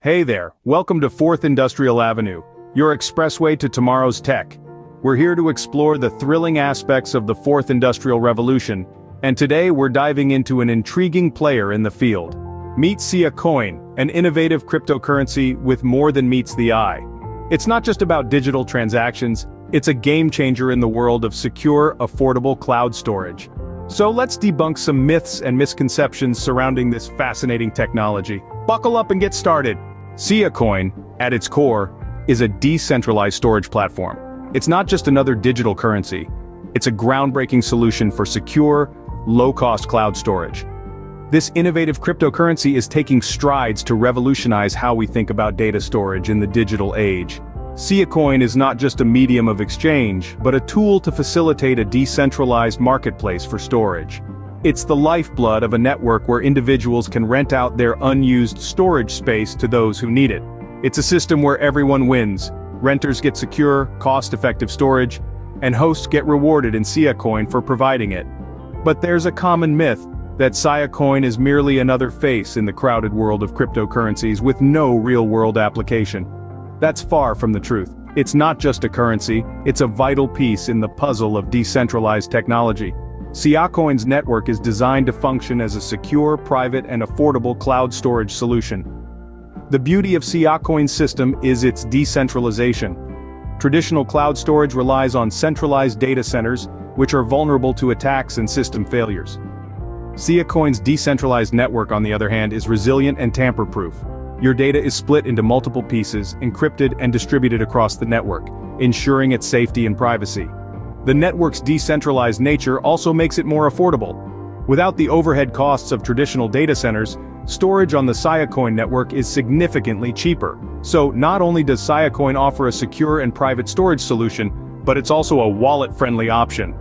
Hey there, welcome to 4th Industrial Avenue, your expressway to tomorrow's tech. We're here to explore the thrilling aspects of the 4th Industrial Revolution, and today we're diving into an intriguing player in the field. Meet Sia Coin, an innovative cryptocurrency with more than meets the eye. It's not just about digital transactions, it's a game changer in the world of secure, affordable cloud storage. So let's debunk some myths and misconceptions surrounding this fascinating technology. Buckle up and get started. SiaCoin, at its core, is a decentralized storage platform. It's not just another digital currency. It's a groundbreaking solution for secure, low-cost cloud storage. This innovative cryptocurrency is taking strides to revolutionize how we think about data storage in the digital age. SiaCoin is not just a medium of exchange, but a tool to facilitate a decentralized marketplace for storage. It's the lifeblood of a network where individuals can rent out their unused storage space to those who need it. It's a system where everyone wins. Renters get secure, cost-effective storage, and hosts get rewarded in SiaCoin for providing it. But there's a common myth that SiaCoin is merely another face in the crowded world of cryptocurrencies with no real-world application. That's far from the truth. It's not just a currency, it's a vital piece in the puzzle of decentralized technology. SiaCoin's network is designed to function as a secure, private and affordable cloud storage solution. The beauty of SiaCoin's system is its decentralization. Traditional cloud storage relies on centralized data centers, which are vulnerable to attacks and system failures. SiaCoin's decentralized network on the other hand is resilient and tamper-proof. Your data is split into multiple pieces, encrypted and distributed across the network, ensuring its safety and privacy. The network's decentralized nature also makes it more affordable. Without the overhead costs of traditional data centers, storage on the SiaCoin network is significantly cheaper. So not only does SiaCoin offer a secure and private storage solution, but it's also a wallet-friendly option.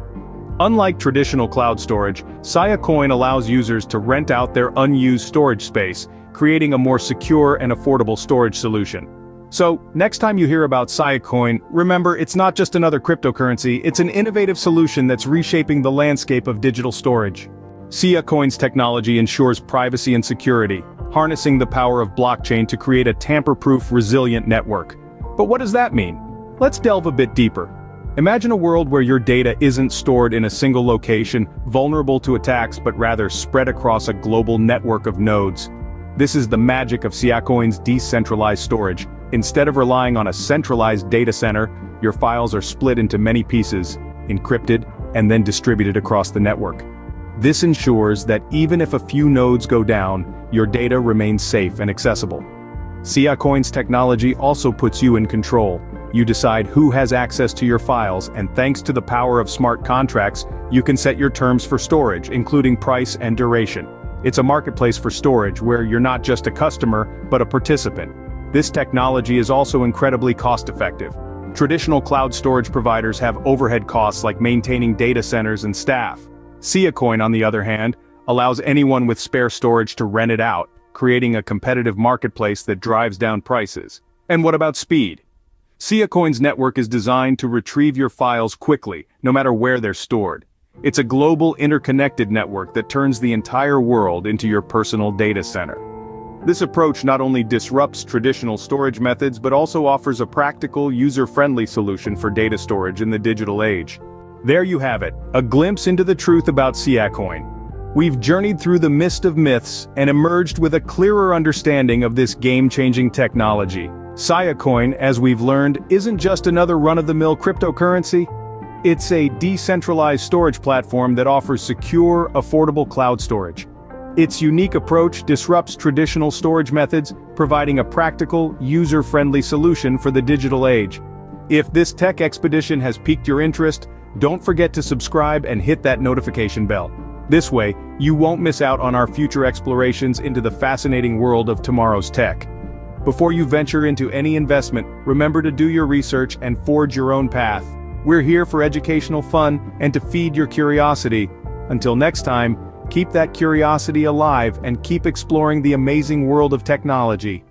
Unlike traditional cloud storage, SiaCoin allows users to rent out their unused storage space, creating a more secure and affordable storage solution. So, next time you hear about SiaCoin, remember it's not just another cryptocurrency, it's an innovative solution that's reshaping the landscape of digital storage. SiaCoin's technology ensures privacy and security, harnessing the power of blockchain to create a tamper-proof resilient network. But what does that mean? Let's delve a bit deeper. Imagine a world where your data isn't stored in a single location, vulnerable to attacks but rather spread across a global network of nodes. This is the magic of SiaCoin's decentralized storage. Instead of relying on a centralized data center, your files are split into many pieces, encrypted, and then distributed across the network. This ensures that even if a few nodes go down, your data remains safe and accessible. SiaCoin's technology also puts you in control. You decide who has access to your files and thanks to the power of smart contracts, you can set your terms for storage, including price and duration. It's a marketplace for storage where you're not just a customer, but a participant. This technology is also incredibly cost-effective. Traditional cloud storage providers have overhead costs like maintaining data centers and staff. SiaCoin, on the other hand, allows anyone with spare storage to rent it out, creating a competitive marketplace that drives down prices. And what about speed? SiaCoin's network is designed to retrieve your files quickly, no matter where they're stored. It's a global interconnected network that turns the entire world into your personal data center. This approach not only disrupts traditional storage methods but also offers a practical, user-friendly solution for data storage in the digital age. There you have it, a glimpse into the truth about SiaCoin. We've journeyed through the mist of myths and emerged with a clearer understanding of this game-changing technology. SiaCoin, as we've learned, isn't just another run-of-the-mill cryptocurrency, it's a decentralized storage platform that offers secure, affordable cloud storage. Its unique approach disrupts traditional storage methods, providing a practical, user-friendly solution for the digital age. If this tech expedition has piqued your interest, don't forget to subscribe and hit that notification bell. This way, you won't miss out on our future explorations into the fascinating world of tomorrow's tech. Before you venture into any investment, remember to do your research and forge your own path. We're here for educational fun and to feed your curiosity. Until next time, keep that curiosity alive and keep exploring the amazing world of technology.